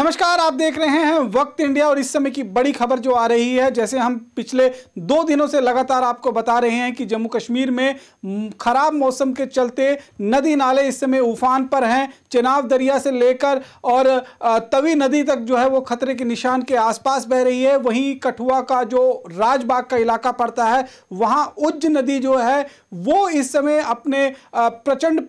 नमस्कार, आप देख रहे हैं वक्त इंडिया और इस समय की बड़ी खबर जो आ रही है। जैसे हम पिछले दो दिनों से लगातार आपको बता रहे हैं कि जम्मू कश्मीर में खराब मौसम के चलते नदी नाले इस समय उफान पर हैं। चिनाब दरिया से लेकर और तवी नदी तक जो है वो खतरे के निशान के आसपास बह रही है। वहीं कठुआ का जो राजबाग का इलाका पड़ता है, वहाँ उज्ज नदी जो है, वो इस समय अपने प्रचंड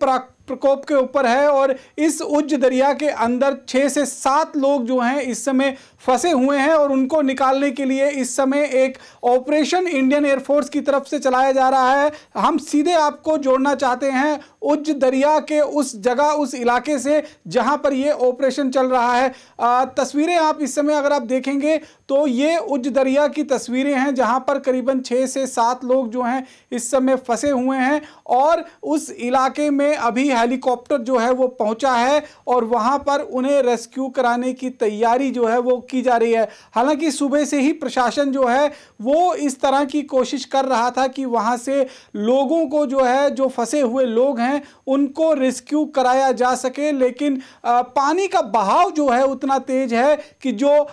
प्रकोप के ऊपर है और इस उज्ज दरिया के अंदर छः से सात लोग जो हैं इस समय फंसे हुए हैं और उनको निकालने के लिए इस समय एक ऑपरेशन इंडियन एयरफोर्स की तरफ़ से चलाया जा रहा है। हम सीधे आपको जोड़ना चाहते हैं उज्ज दरिया के उस जगह उस इलाके से जहाँ पर ये ऑपरेशन चल रहा है। आ, तस्वीरें आप इस समय अगर आप देखेंगे तो ये उज्ज दरिया की तस्वीरें हैं जहाँ पर करीबन छः से सात लोग जो हैं इस समय फंसे हुए हैं और उस इलाके में अभी हेलीकॉप्टर जो है वो पहुँचा है और वहाँ पर उन्हें रेस्क्यू कराने की तैयारी जो है वो की जा रही है। हालाँकि सुबह से ही प्रशासन जो है वो इस तरह की कोशिश कर रहा था कि वहाँ से लोगों को जो है जो फंसे हुए लोग हैं उनको रेस्क्यू कराया जा सके। लेकिन आ, पानी का बहाव जो है उतना तेज है कि जो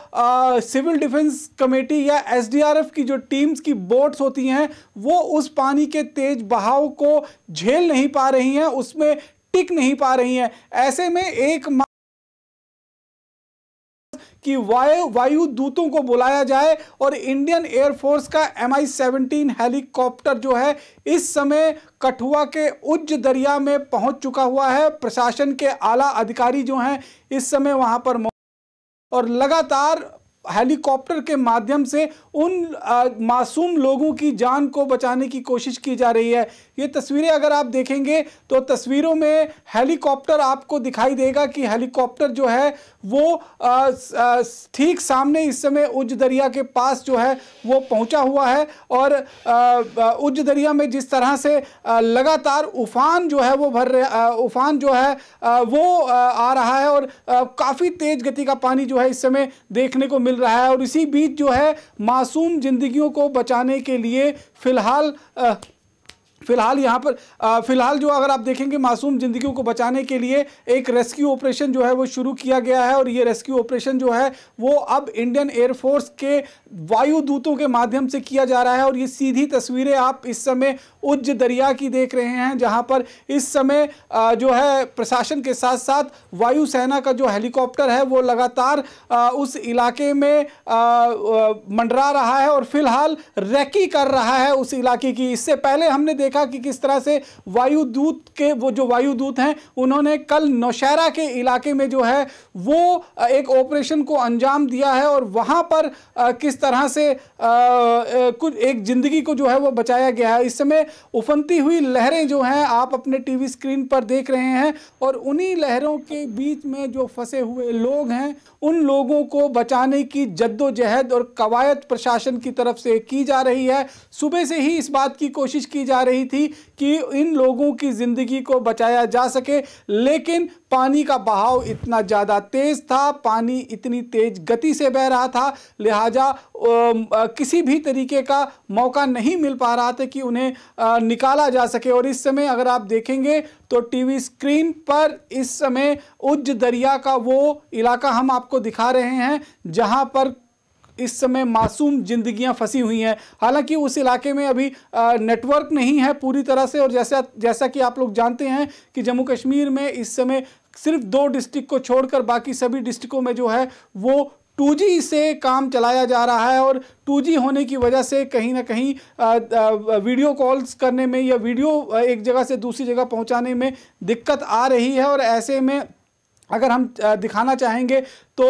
सिविल डिफेंस कमेटी या एसडीआरएफ की जो टीम्स की बोट्स होती हैं वो उस पानी के तेज बहाव को झेल नहीं पा रही हैं उसमें टिक नहीं पा रही हैं। ऐसे में एक कि वायु वायु दूतों को बुलाया जाए और इंडियन एयरफोर्स का एम आई सेवनटीन हेलीकॉप्टर जो है इस समय कठुआ के उज्ज दरिया में पहुँच चुका हुआ है। प्रशासन के आला अधिकारी जो हैं इस समय वहाँ पर और लगातार हेलीकॉप्टर के माध्यम से उन आ, मासूम लोगों की जान को बचाने की कोशिश की जा रही है। ये तस्वीरें अगर आप देखेंगे तो तस्वीरों में हेलीकॉप्टर आपको दिखाई देगा कि हेलीकॉप्टर जो है, वो ठीक सामने इस समय उज्ज दरिया के पास जो है, वो पहुँचा हुआ है और उज्ज दरिया में जिस तरह से लगातार उफान जो है, वो भर रहे उफान जो है वो आ रहा है और काफ़ी तेज़ गति का पानी जो है, इस समय देखने को मिल रहा है और इसी बीच जो है, मासूम जिंदगियों को बचाने के लिए फ़िलहाल फ़िलहाल यहाँ पर फ़िलहाल जो अगर आप देखेंगे मासूम जिंदगियों को बचाने के लिए एक रेस्क्यू ऑपरेशन जो है वो शुरू किया गया है और ये रेस्क्यू ऑपरेशन जो है वो अब इंडियन एयरफोर्स के वायु दूतों के माध्यम से किया जा रहा है और ये सीधी तस्वीरें आप इस समय उज्ज दरिया की देख रहे हैं, जहाँ पर इस समय जो है, प्रशासन के साथ साथ वायुसेना का जो हेलीकॉप्टर है, वो लगातार उस इलाके में मंडरा रहा है और फ़िलहाल रैकी कर रहा है उस इलाके की। इससे पहले हमने देखा कि किस तरह से वायुदूत के, वो जो वायुदूत हैं, उन्होंने कल नौशहरा के इलाके में जो है, वो एक ऑपरेशन को अंजाम दिया है और वहाँ पर किस तरह से कुछ, एक ज़िंदगी को जो है, वो बचाया गया है। इस समय उफनती हुई लहरें जो हैं आप अपने टीवी स्क्रीन पर देख रहे हैं और उन्हीं लहरों के बीच में जो फंसे हुए लोग हैं उन लोगों को बचाने की जद्दोजहद और कवायद प्रशासन की तरफ़ से की जा रही है। सुबह से ही इस बात की कोशिश की जा रही थी कि इन लोगों की ज़िंदगी को बचाया जा सके, लेकिन पानी का बहाव इतना ज़्यादा तेज़ था, पानी इतनी तेज़ गति से बह रहा था, लिहाजा किसी भी तरीके का मौका नहीं मिल पा रहा था कि उन्हें निकाला जा सके। और इस समय अगर आप देखेंगे तो टीवी स्क्रीन पर इस समय उज्ज दरिया का वो इलाका हम आपको दिखा रहे हैं, जहाँ पर इस समय मासूम जिंदगियाँ फंसी हुई हैं। हालाँकि उस इलाके में अभी नेटवर्क नहीं है पूरी तरह से, और जैसा जैसा कि आप लोग जानते हैं कि जम्मू कश्मीर में इस समय सिर्फ़ दो डिस्ट्रिक्ट को छोड़कर बाकी सभी डिस्ट्रिक्टों में जो है, वो 2G से काम चलाया जा रहा है और 2G होने की वजह से कहीं ना कहीं वीडियो कॉल्स करने में या वीडियो एक जगह से दूसरी जगह पहुँचाने में दिक्कत आ रही है और ऐसे में अगर हम दिखाना चाहेंगे तो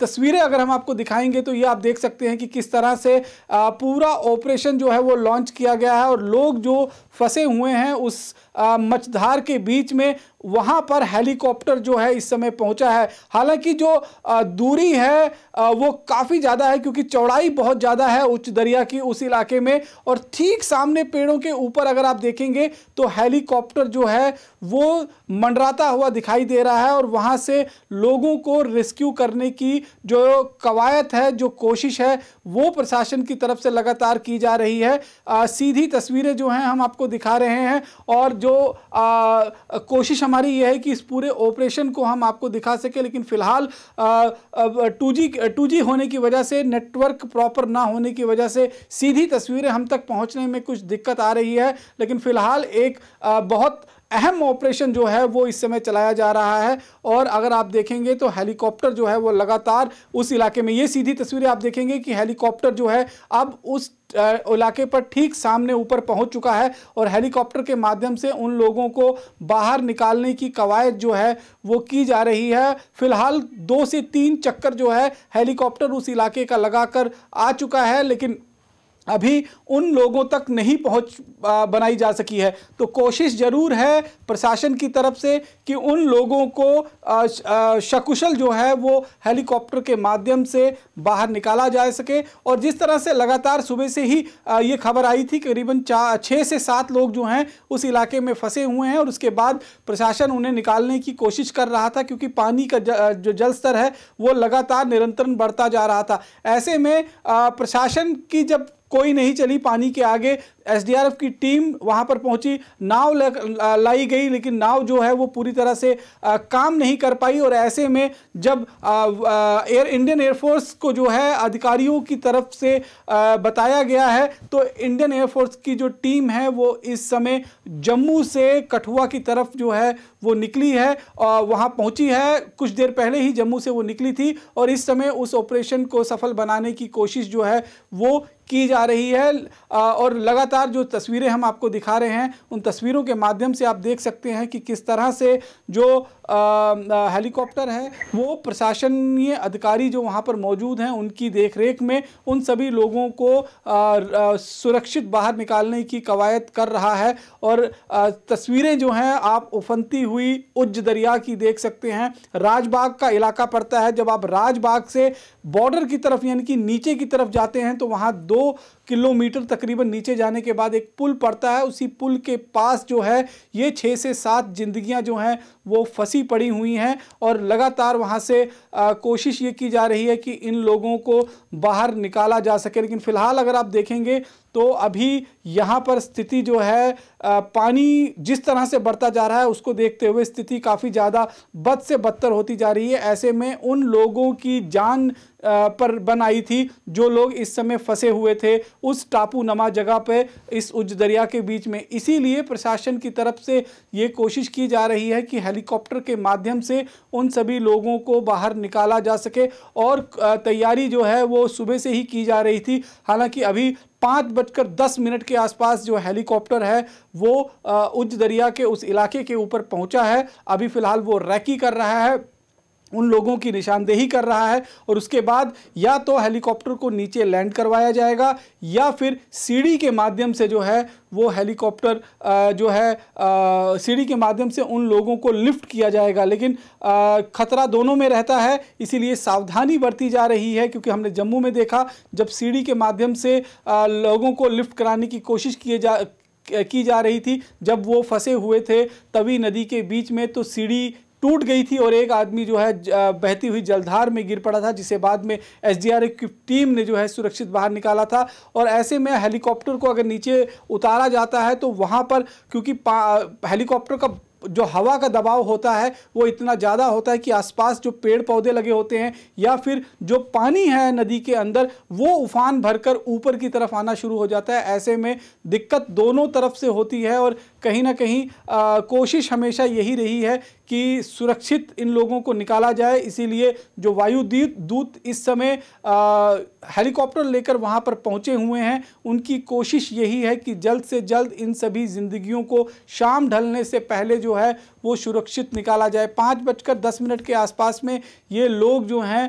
तस्वीरें अगर हम आपको दिखाएँगे तो ये आप देख सकते हैं कि किस तरह से पूरा ऑपरेशन जो है वो लॉन्च किया गया है और लोग जो फंसे हुए हैं उस मछधार के बीच में, वहाँ पर हेलीकॉप्टर जो है इस समय पहुँचा है। हालाँकि जो दूरी है वो काफ़ी ज़्यादा है क्योंकि चौड़ाई बहुत ज़्यादा है उच्च दरिया की उस इलाके में और ठीक सामने पेड़ों के ऊपर अगर आप देखेंगे तो हेलीकॉप्टर जो है वो मंडराता हुआ दिखाई दे रहा है और वहाँ से लोगों को रेस्क्यू रेस्क्यू करने की जो कवायद है जो कोशिश है वो प्रशासन की तरफ़ से लगातार की जा रही है। आ, सीधी तस्वीरें जो हैं हम आपको दिखा रहे हैं और जो आ, कोशिश हमारी ये है कि इस पूरे ऑपरेशन को हम आपको दिखा सके लेकिन फ़िलहाल टू जी टू जी होने की वजह से नेटवर्क प्रॉपर ना होने की वजह से सीधी तस्वीरें हम तक पहुँचने में कुछ दिक्कत आ रही है। लेकिन फ़िलहाल एक आ, बहुत अहम ऑपरेशन जो है वो इस समय चलाया जा रहा है और अगर आप देखेंगे तो हेलीकॉप्टर जो है वो लगातार उस इलाके में, ये सीधी तस्वीरें आप देखेंगे कि हेलीकॉप्टर जो है अब उस इलाके पर ठीक सामने ऊपर पहुँच चुका है और हेलीकॉप्टर के माध्यम से उन लोगों को बाहर निकालने की कवायद जो है वो की जा रही है। फ़िलहाल दो से तीन चक्कर जो है हेलीकॉप्टर उस इलाके का लगाकर आ चुका है, लेकिन अभी उन लोगों तक नहीं पहुँच बनाई जा सकी है। तो कोशिश ज़रूर है प्रशासन की तरफ़ से कि उन लोगों को सकुशल जो है वो हेलीकॉप्टर के माध्यम से बाहर निकाला जा सके। और जिस तरह से लगातार सुबह से ही ये खबर आई थी, करीबन चार छः से सात लोग जो हैं उस इलाके में फंसे हुए हैं और उसके बाद प्रशासन उन्हें निकालने की कोशिश कर रहा था क्योंकि पानी का जो जल स्तर है वो लगातार निरंतर बढ़ता जा रहा था। ऐसे में प्रशासन की जब कोई नहीं चली पानी के आगे एसडीआरएफ की टीम वहाँ पर पहुँची नाव लाई गई लेकिन नाव जो है वो पूरी तरह से आ, काम नहीं कर पाई और ऐसे में जब एयर इंडियन एयरफोर्स को जो है अधिकारियों की तरफ़ से आ, बताया गया है तो इंडियन एयरफोर्स की जो टीम है वो इस समय जम्मू से कठुआ की तरफ़ जो है वो निकली है और वहाँ पहुँची है। कुछ देर पहले ही जम्मू से वो निकली थी और इस समय उस ऑपरेशन को सफल बनाने की कोशिश जो है वो की जा रही है और लगातार जो तस्वीरें हम आपको दिखा रहे हैं उन तस्वीरों के माध्यम से आप देख सकते हैं कि किस तरह से जो हेलीकॉप्टर है वो प्रशासनीय अधिकारी जो वहाँ पर मौजूद हैं उनकी देखरेख में उन सभी लोगों को आ, सुरक्षित बाहर निकालने की कवायद कर रहा है और तस्वीरें जो हैं आप उफनती हुई उज्ज दरिया की देख सकते हैं। राजबाग का इलाका पड़ता है जब आप राजबाग से बॉर्डर की तरफ़ यानी कि नीचे की तरफ़ जाते हैं तो वहाँ दो किलोमीटर तकरीबन नीचे जाने के बाद एक पुल पड़ता है। उसी पुल के पास जो है ये छः से सात जिंदगियाँ जो हैं वो फंसी पड़ी हुई हैं और लगातार वहाँ से आ, कोशिश ये की जा रही है कि इन लोगों को बाहर निकाला जा सके। लेकिन फ़िलहाल अगर आप देखेंगे तो अभी यहाँ पर स्थिति जो है पानी जिस तरह से बढ़ता जा रहा है, उसको देखते हुए स्थिति काफ़ी ज़्यादा बद से बदतर होती जा रही है। ऐसे में उन लोगों की जान पर बनाई थी जो लोग इस समय फंसे हुए थे उस टापू नमा जगह पे, इस उज्ज दरिया के बीच में। इसीलिए प्रशासन की तरफ़ से ये कोशिश की जा रही है कि हेलीकॉप्टर के माध्यम से उन सभी लोगों को बाहर निकाला जा सके और तैयारी जो है वो सुबह से ही की जा रही थी। हालाँकि अभी पाँच बजकर दस मिनट के आसपास जो हेलीकॉप्टर है, वो उज्ज दरिया के उस इलाके के ऊपर पहुँचा है। अभी फ़िलहाल वो रैकी कर रहा है। उन लोगों की निशानदेही कर रहा है और उसके बाद या तो हेलीकॉप्टर को नीचे लैंड करवाया जाएगा या फिर सीढ़ी के माध्यम से जो है, वो हेलीकॉप्टर जो है सीढ़ी के माध्यम से उन लोगों को लिफ्ट किया जाएगा। लेकिन खतरा दोनों में रहता है, इसीलिए सावधानी बरती जा रही है क्योंकि हमने जम्मू में देखा, जब सीढ़ी के माध्यम से लोगों को लिफ्ट कराने की कोशिश किए जा, की जा रही थी, जब वो फंसे हुए थे तवी नदी के बीच में तो सीढ़ी टूट गई थी और एक आदमी जो है बहती हुई जलधार में गिर पड़ा था, जिसे बाद में एसडीआरएफ की टीम ने जो है, सुरक्षित बाहर निकाला था। और ऐसे में हेलीकॉप्टर को अगर नीचे उतारा जाता है तो वहाँ पर क्योंकि हेलीकॉप्टर का जो हवा का दबाव होता है, वो इतना ज़्यादा होता है कि आसपास जो पेड़ पौधे लगे होते हैं, या फिर जो पानी है नदी के अंदर, वो उफान भरकर ऊपर की तरफ़ आना शुरू हो जाता है। ऐसे में दिक्कत दोनों तरफ़ से होती है और कहीं ना कहीं आ, कोशिश हमेशा यही रही है कि सुरक्षित इन लोगों को निकाला जाए। इसीलिए जो वायु दूत इस समय हेलीकॉप्टर लेकर वहाँ पर पहुँचे हुए हैं उनकी कोशिश यही है कि जल्द से जल्द इन सभी ज़िंदगियों को शाम ढलने से पहले जो है वो सुरक्षित निकाला जाए। पाँच बजकर दस मिनट के आसपास में ये लोग जो हैं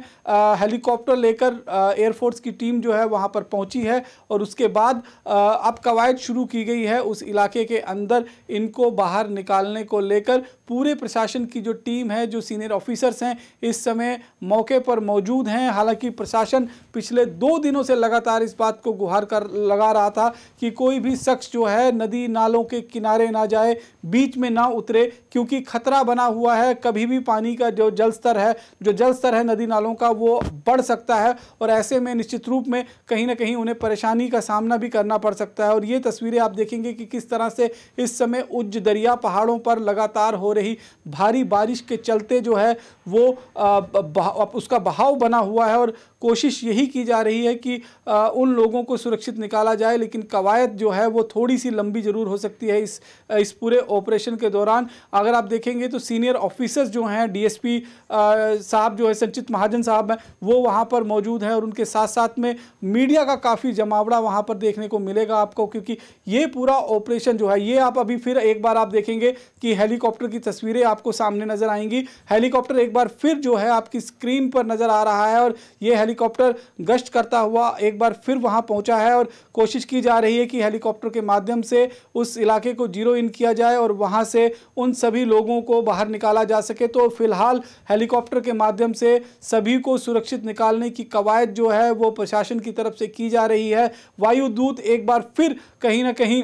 हेलीकॉप्टर लेकर एयरफोर्स की टीम जो है वहाँ पर पहुँची है और उसके बाद अब कवायद शुरू की गई है उस इलाके के अंदर। अंदर इनको बाहर निकालने को लेकर पूरे प्रशासन की जो टीम है, जो सीनियर ऑफिसर्स हैं, इस समय मौके पर मौजूद हैं। हालाँकि प्रशासन पिछले दो दिनों से लगातार इस बात को गुहार कर लगा रहा था कि कोई भी शख्स जो है, नदी नालों के किनारे ना जाए, बीच में ना उतरे, क्योंकि खतरा बना हुआ है। कभी भी पानी का जो जल स्तर है, जो जल स्तर है नदी नालों का, वो बढ़ सकता है और ऐसे में निश्चित रूप में कहीं ना कहीं उन्हें परेशानी का सामना भी करना पड़ सकता है। और ये तस्वीरें आप देखेंगे कि किस तरह से इस समय उज्ज दरिया पहाड़ों पर लगातार हो रही भारी बारिश के चलते जो है वो आ, बहा, उसका बहाव बना हुआ है और कोशिश यही की जा रही है कि आ, उन लोगों को सुरक्षित निकाला जाए लेकिन कवायद जो है वो थोड़ी सी लंबी ज़रूर हो सकती है इस इस पूरे ऑपरेशन के दौरान। अगर आप देखेंगे तो सीनियर ऑफिसर्स जो हैं डीएसपी साहब जो है संचित महाजन साहब हैं वो वहाँ पर मौजूद हैं और उनके साथ साथ में मीडिया का काफ़ी जमावड़ा वहाँ पर देखने को मिलेगा आपको क्योंकि ये पूरा ऑपरेशन जो है ये आप अभी फिर एक बार आप देखेंगे कि हेलीकॉप्टर की तस्वीरें आपको सामने नज़र आएँगी। हेलीकॉप्टर एक बार फिर जो है आपकी स्क्रीन पर नज़र आ रहा है और ये हेलीकॉप्टर गश्त करता हुआ एक बार फिर वहाँ पहुँचा है और कोशिश की जा रही है कि हेलीकॉप्टर के माध्यम से उस इलाके को ज़ीरो इन किया जाए और वहाँ से उन सभी लोगों को बाहर निकाला जा सके। तो फ़िलहाल हेलीकॉप्टर के माध्यम से सभी को सुरक्षित निकालने की कवायद जो है वो प्रशासन की तरफ़ से की जा रही है। वायुदूत एक बार फिर कहीं ना कहीं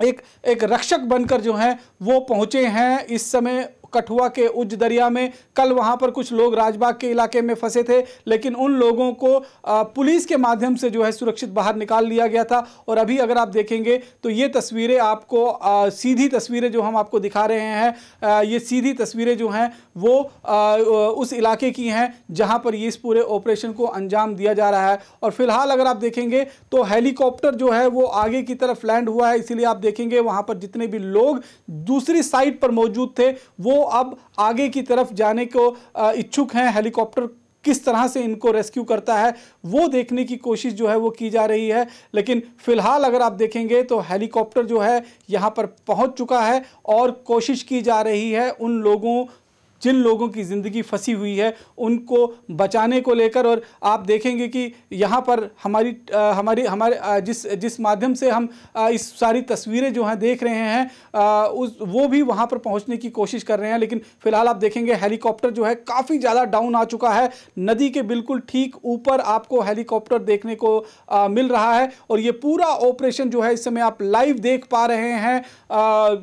एक एक रक्षक बनकर जो हैं वो पहुँचे हैं। इस समय कठुआ के उज्ज दरिया में कल वहाँ पर कुछ लोग राजबाग के इलाके में फंसे थे, लेकिन उन लोगों को पुलिस के माध्यम से जो है सुरक्षित बाहर निकाल लिया गया था। और अभी अगर आप देखेंगे तो ये तस्वीरें आपको सीधी तस्वीरें जो हम आपको दिखा रहे हैं ये सीधी तस्वीरें जो हैं, वो उस इलाके की हैं, जहाँ पर ये इस पूरे ऑपरेशन को अंजाम दिया जा रहा है। और फ़िलहाल अगर आप देखेंगे तो हेलीकॉप्टर जो है, वो आगे की तरफ़ लैंड हुआ है, इसीलिए आप देखेंगे, वहाँ पर जितने भी लोग दूसरी साइड पर मौजूद थे, वो अब आगे की तरफ़ जाने को इच्छुक हैं। हेलीकॉप्टर किस तरह से इनको रेस्क्यू करता है, वो देखने की कोशिश जो है वो की जा रही है। लेकिन फ़िलहाल अगर आप देखेंगे तो हेलीकॉप्टर जो है यहाँ पर पहुँच चुका है और कोशिश की जा रही है उन लोगों जिन लोगों की ज़िंदगी फंसी हुई है उनको बचाने को लेकर और आप देखेंगे कि यहाँ पर हमारी आ, हमारी हमारे जिस जिस माध्यम से हम आ, इस सारी तस्वीरें जो हैं देख रहे हैं आ, उस वो भी वहाँ पर पहुँचने की कोशिश कर रहे हैं लेकिन फ़िलहाल आप देखेंगे हेलीकॉप्टर जो है काफ़ी ज़्यादा डाउन आ चुका है। नदी के बिल्कुल ठीक ऊपर आपको हेलीकॉप्टर देखने को आ, मिल रहा है और ये पूरा ऑपरेशन जो है इस समय आप लाइव देख पा रहे हैं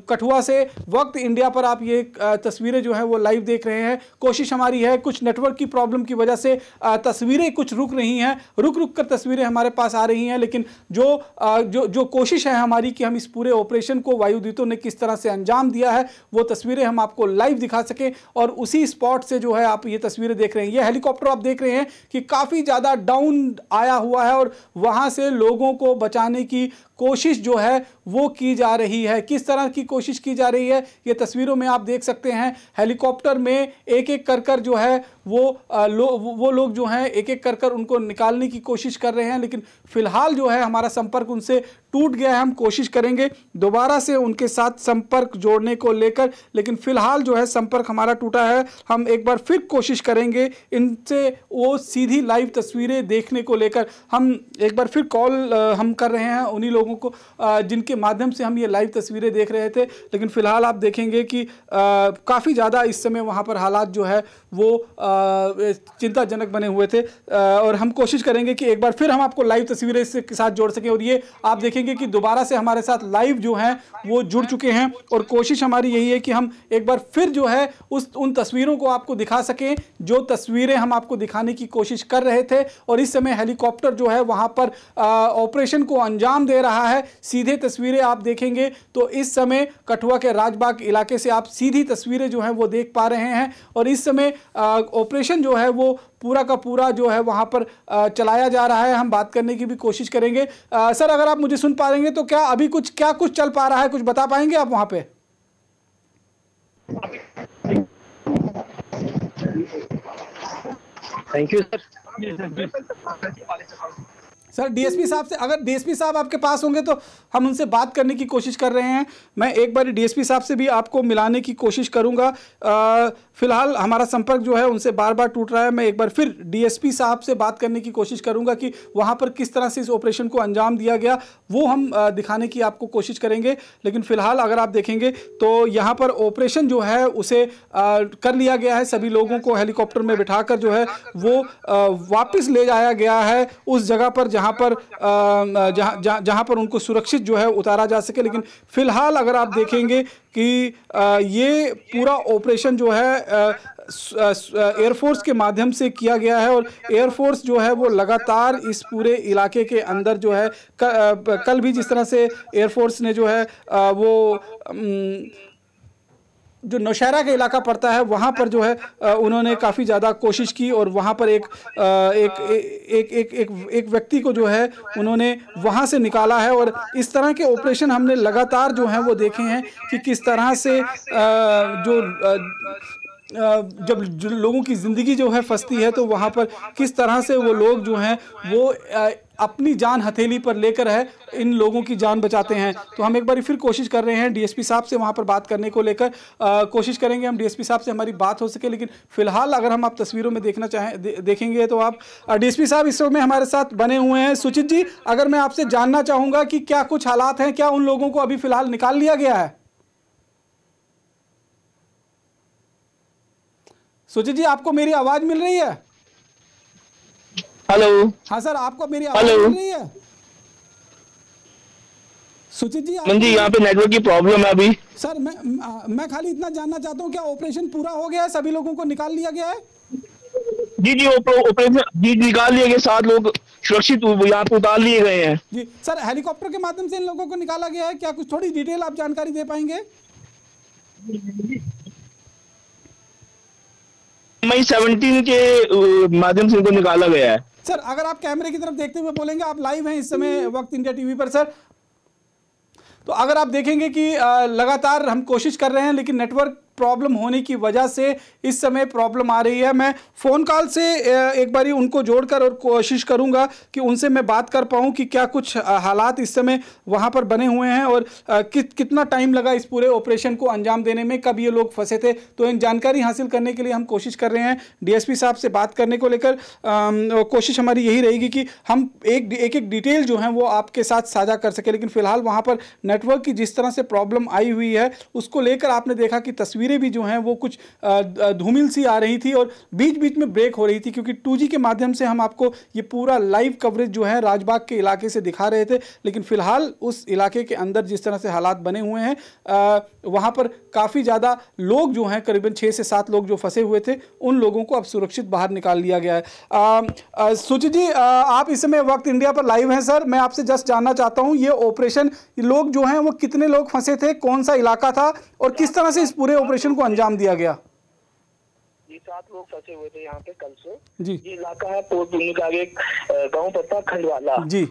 कठुआ से। वक्त इंडिया पर आप ये तस्वीरें जो है वो लाइव देख रहे हैं। कोशिश हमारी है, कुछ नेटवर्क की प्रॉब्लम की वजह से तस्वीरें कुछ रुक रही हैं। रुक रुक कर तस्वीरें हमारे पास आ रही हैं, लेकिन जो जो जो कोशिश है हमारी कि हम इस पूरे ऑपरेशन को वायुदूतों ने किस तरह से अंजाम दिया है, वो तस्वीरें हम आपको लाइव दिखा सकें। और उसी स्पॉट से जो है आप ये तस्वीरें देख रहे हैं। ये हेलीकॉप्टर आप देख रहे हैं कि काफ़ी ज़्यादा डाउन आया हुआ है और वहाँ से लोगों को बचाने की कोशिश जो है वो की जा रही है, किस तरह की कोशिश की जा रही है, ये तस्वीरों में आप देख सकते हैं। हेलीकॉप्टर में एक एक कर कर जो है वो लो, वो लोग जो हैं एक एक कर कर उनको निकालने की कोशिश कर रहे हैं, लेकिन फ़िलहाल जो है हमारा संपर्क उनसे टूट गया है, हम कोशिश करेंगे दोबारा से उनके साथ संपर्क जोड़ने को लेकर, लेकिन फ़िलहाल जो है संपर्क हमारा टूटा है, हम एक बार फिर कोशिश करेंगे इनसे वो सीधी लाइव तस्वीरें देखने को लेकर, हम एक बार फिर कॉल हम कर रहे हैं उन्हीं लोगों को जिनके माध्यम से हम ये लाइव तस्वीरें देख रहे थे, लेकिन फ़िलहाल आप देखेंगे कि काफ़ी ज़्यादा इस समय वहाँ पर हालात जो है वो चिंताजनक बने हुए थे। और हम कोशिश करेंगे कि एक बार फिर हम आपको लाइव तस्वीरें इसके साथ जोड़ सकें और ये आप देखेंगे कि दोबारा से हमारे साथ लाइव जो हैं, वो जुड़ चुके हैं। और कोशिश हमारी यही है कि हम एक बार फिर जो है उस, उन तस्वीरों को आपको दिखा सकें, जो तस्वीरें हम आपको दिखाने की कोशिश कर रहे थे। और इस समय हेलीकॉप्टर जो है वहाँ पर ऑपरेशन को अंजाम दे रहा है। सीधे तस्वीरें आप देखेंगे तो इस समय कठुआ के राजबाग इलाके से आप सीधी तस्वीरें जो हैं, वो देख पा रहे हैं। और इस समय ऑपरेशन जो है वो पूरा का पूरा जो है वहाँ पर चलाया जा रहा है। हम बात करने की भी कोशिश करेंगे। सर, अगर आप मुझे सुन पा रहे तो क्या अभी कुछ, क्या कुछ चल पा रहा है? कुछ बता पाएँगे आप वहाँ पे? Thank you sir sir DSP साहब से अगर डीएसपी साहब आपके पास होंगे तो हम उनसे बात करने की कोशिश कर रहे हैं। मैं एक बार डीएसपी साहब से भी आपको मिलाने की कोशिश करूँगा। फ़िलहाल हमारा संपर्क जो है उनसे बार बार टूट रहा है। मैं एक बार फिर डीएसपी साहब से बात करने की कोशिश करूँगा कि वहाँ पर किस तरह से इस ऑपरेशन को अंजाम दिया गया, वो हम दिखाने की आपको कोशिश करेंगे। लेकिन फ़िलहाल अगर आप देखेंगे तो यहाँ पर ऑपरेशन जो है उसे कर लिया गया है। सभी लोगों को हेलीकॉप्टर में बिठाकर जो है वो वापस ले जाया गया है। उस जगह पर जहाँ पर जहाँ जहाँ पर उनको सुरक्षित जो है उतारा जा सके। लेकिन फ़िलहाल अगर आप देखेंगे कि ये पूरा ऑपरेशन जो है एयरफोर्स के माध्यम से किया गया है और एयरफोर्स जो है वो लगातार इस पूरे इलाके के अंदर जो है कल भी जिस तरह से एयरफोर्स ने जो है वो जो नौशहरा का इलाका पड़ता है वहाँ पर जो है उन्होंने काफ़ी ज़्यादा कोशिश की और वहाँ पर एक एक एक एक एक, एक व्यक्ति को जो है उन्होंने वहाँ से निकाला है और इस तरह के ऑपरेशन हमने लगातार जो हैं वो देखे हैं कि किस तरह से जो जब लोगों की ज़िंदगी जो है फंसती है तो वहाँ पर किस तरह से वो लोग जो हैं वो अपनी जान हथेली पर लेकर है इन लोगों की जान बचाते हैं। तो हम एक बार फिर कोशिश कर रहे हैं डीएसपी साहब से वहाँ पर बात करने को लेकर। कोशिश करेंगे हम डीएसपी साहब से हमारी बात हो सके लेकिन फ़िलहाल अगर हम आप तस्वीरों में देखना चाहें दे, देखेंगे तो आप डीएसपी साहब इस समय हमारे साथ बने हुए हैं। सुचित जी अगर मैं आपसे जानना चाहूँगा कि क्या कुछ हालात हैं क्या उन लोगों को अभी फ़िलहाल निकाल लिया गया है? सुचित जी आपको मेरी आवाज़ मिल रही है? हेलो। हाँ सर आपको मेरी आवाज़ मिल रही है? सुचित जी जी यहाँ पे नेटवर्क की प्रॉब्लम है अभी। सर मैं मैं खाली इतना जानना चाहता हूँ क्या ऑपरेशन पूरा हो गया है? सभी लोगों को निकाल लिया गया है? जी जी ऑपरेशन जी निकाल लिए गए सात लोग सुरक्षित यहाँ पे उतार लिए गए हैं। जी सर हेलीकॉप्टर के माध्यम से इन लोगों को निकाला गया है? क्या कुछ थोड़ी डिटेल आप जानकारी दे पाएँगे? मई सेवनटीन के माध्यम से इनको निकाला गया है। सर, अगर आप कैमरे की तरफ़ देखते हुए बोलेंगे, आप लाइव हैं इस समय वक्त इंडिया टीवी पर, सर। तो अगर आप देखेंगे कि लगातार हम कोशिश कर रहे हैं, लेकिन नेटवर्क प्रॉब्लम होने की वजह से इस समय प्रॉब्लम आ रही है। मैं फ़ोन कॉल से एक बारी उनको जोड़कर और कोशिश करूँगा कि उनसे मैं बात कर पाऊँ कि क्या कुछ हालात इस समय वहाँ पर बने हुए हैं और कि, कितना टाइम लगा इस पूरे ऑपरेशन को अंजाम देने में कब ये लोग फंसे थे। तो इन जानकारी हासिल करने के लिए हम कोशिश कर रहे हैं डीएसपी साहब से बात करने को लेकर। कोशिश हमारी यही रहेगी कि हम एक एक एक डिटेल जो है वो आपके साथ साझा कर सके। लेकिन फ़िलहाल वहाँ पर नेटवर्क की जिस तरह से प्रॉब्लम आई हुई है उसको लेकर आपने देखा कि तस्वीर तस्वीरें भी जो हैं वो कुछ धूमिल सी आ रही थी और बीच बीच में ब्रेक हो रही थी क्योंकि टू के माध्यम से हम आपको ये पूरा लाइव कवरेज जो है राजबाग के इलाके से दिखा रहे थे। लेकिन फ़िलहाल उस इलाके के अंदर जिस तरह से हालात बने हुए हैं वहाँ पर काफ़ी ज़्यादा लोग जो हैं करीबन छः से सात लोग जो फंसे हुए थे उन लोगों को अब सुरक्षित बाहर निकाल लिया गया है। सुचित जी आ, आप इस समय वक्त इंडिया पर लाइव हैं सर मैं आपसे जस्ट जानना चाहता हूँ ये ऑपरेशन लोग जो हैं वो कितने लोग फंसे थे कौन सा इलाका था और किस तरह से इस पूरे ऑपरेशन को अंजाम दिया गया। जी सात लोग फंसे हुए थे यहाँ पे कल से। जी। ये इलाका है पोर्ट का एक गाँव पड़ता खंडवाला। जी।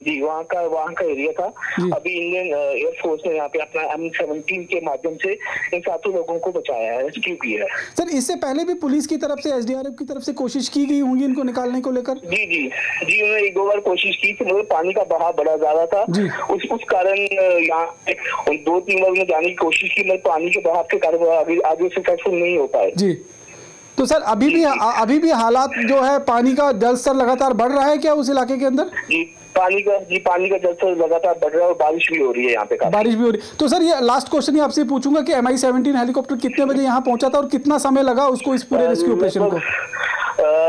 जी वहाँ का वहाँ का एरिया था। अभी इंडियन एयरफोर्स ने यहाँ पे अपना एम सेवनटीन के माध्यम से इन सातों लोगों को बचाया है रेस्क्यू किया है। सर इससे पहले भी पुलिस की तरफ़ से एसडीआरएफ की तरफ़ से कोशिश की गई होंगी इनको निकालने को लेकर? जी जी। जी उन्होंने एक दो बार कोशिश की थी मगर पानी का बहाव बड़ा ज़्यादा था। उस उस कारण यहाँ दो तीन बार उन्होंने जाने की कोशिश की मगर पानी के बहाव के कारण आगे आगे सक्सेसफुल नहीं हो पाए। जी। तो सर अभी भी अभी भी हालात जो है पानी का जल स्तर लगातार बढ़ रहा है क्या उस इलाके के अंदर? जी। पानी का जी पानी का जल स्तर लगातार बढ़ रहा है और बारिश भी हो रही है यहाँ पे बारिश भी हो रही है। तो सर ये लास्ट क्वेश्चन ही आपसे पूछूँगा कि एम आई सेवनटीन हेलीकॉप्टर कितने बजे यहाँ पहुँचा था और कितना समय लगा उसको इस पूरे रेस्क्यू ऑपरेशन को?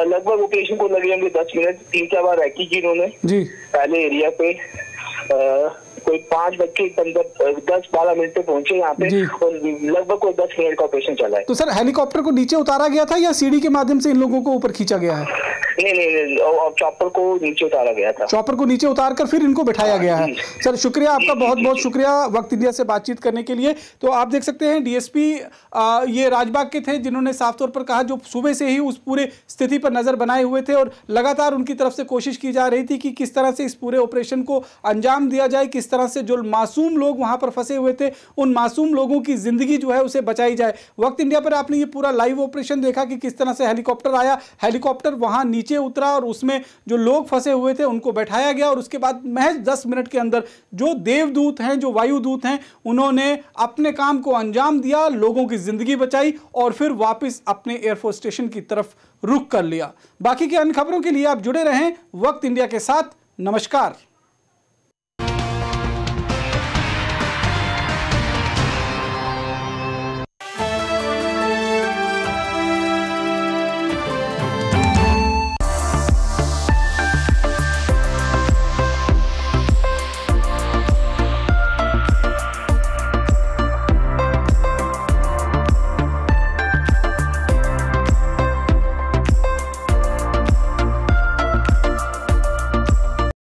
लगभग ऑपरेशन को लगे होंगे दस मिनट तीन चार बार रैकी की इन्होंने। जी। पहले एरिया पे कोई पाँच बज के पंद्रह दस बारह मिनट पे पहुँचे यहाँ पे और लगभग कोई दस मिनट का ऑपरेशन चला है। तो सर हेलीकॉप्टर को नीचे उतारा गया था या सीढ़ी के माध्यम से इन लोगों को ऊपर खींचा गया है? नहीं नहीं नहीं चॉपर को नीचे उतारा गया था। चॉपर को नीचे उतार कर फिर इनको बैठाया गया है। सर शुक्रिया आपका बहुत बहुत शुक्रिया वक्त इंडिया से बातचीत करने के लिए। तो आप देख सकते हैं डीएसपी ये राजबाग के थे जिन्होंने साफ़ तौर पर कहा जो सुबह से ही उस पूरे स्थिति पर नज़र बनाए हुए थे और लगातार उनकी तरफ़ से कोशिश की जा रही थी कि किस तरह से इस पूरे ऑपरेशन को अंजाम दिया जाए किस तरह तरह से जो मासूम लोग वहाँ पर फंसे हुए थे, उन मासूम लोगों की ज़िंदगी जो है उसे बचाई जाए। वक्त इंडिया पर आपने ये पूरा लाइव ऑपरेशन देखा कि किस तरह से हेलीकॉप्टर आया। हेलीकॉप्टर वहाँ नीचे उतरा और उसमें जो लोग फंसे हुए थे, उनको बैठाया गया और उसके बाद महज दस मिनट के अंदर जो देवदूत हैं, जो वायुदूत हैं, उन्होंने अपने काम को अंजाम दिया, लोगों की ज़िंदगी बचाई और फिर वापस अपने एयरफोर्स स्टेशन की तरफ़ रुख कर लिया। बाकी की अन्य खबरों के लिए आप जुड़े रहें वक्त इंडिया के साथ। नमस्कार।